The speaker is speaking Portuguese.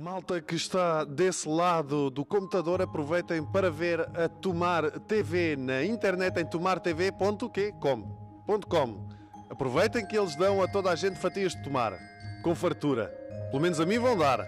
Malta que está desse lado do computador, aproveitem para ver a Tomar TV na internet em tomartv.com. Aproveitem que eles dão a toda a gente fatias de tomar, com fartura. Pelo menos a mim vão dar.